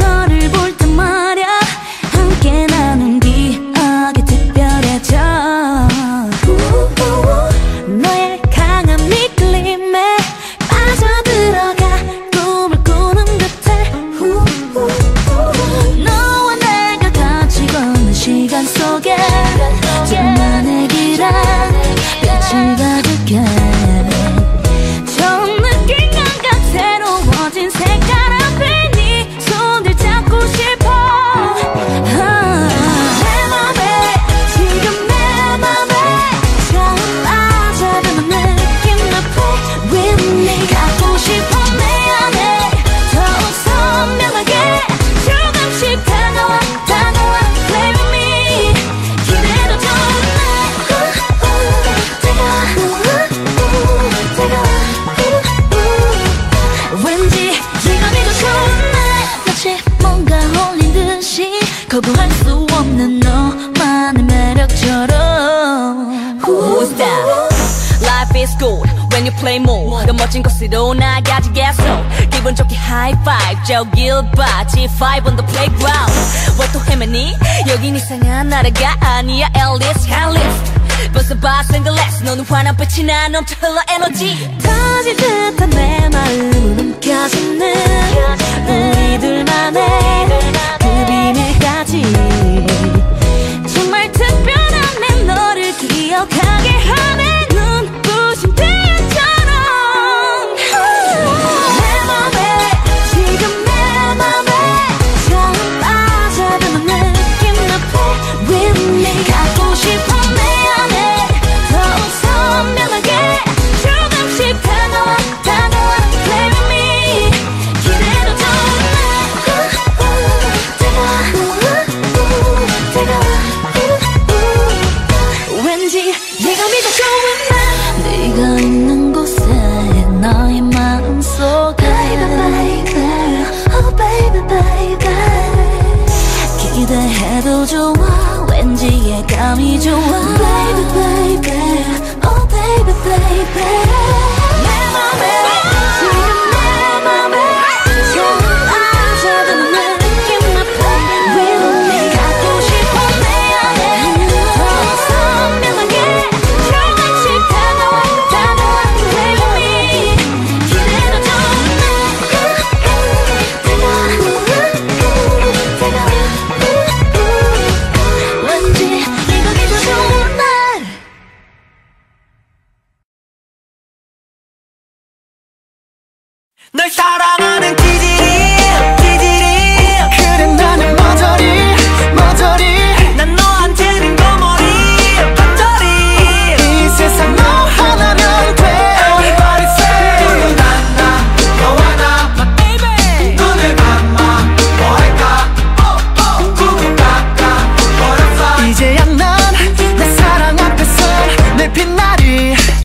너를 볼 때 말야. Is good when you play more 더 멋진 곳으로 나가지겠어. 기분 좋게 high five 저길 봐 G5 on the playground. 왜 또 헤매니? 여긴 이상한 나라가 아니야 앨리스 할리스 벗어봐 선글라스 너는 환한 빛이 나 넘쳐 흘러 에너지. 터질 듯한 내 마음은 움켜쥐 마음속에 Baby baby Oh baby baby 기대해도 좋아 왠지 예감이 좋아 Baby baby Oh baby baby 내 맘에 널 사랑하는 기적